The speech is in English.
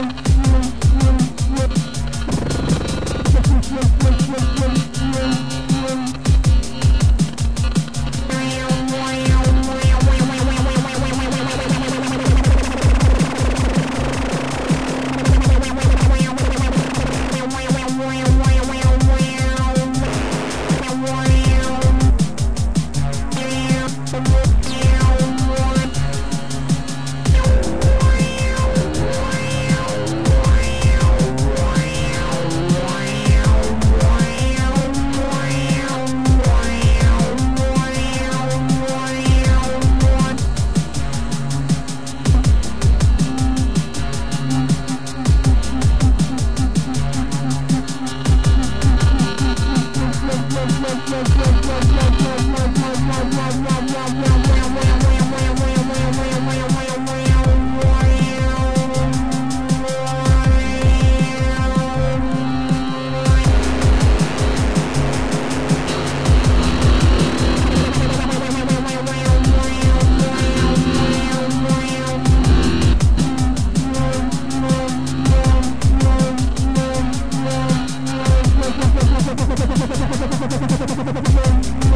Bye. Thank you.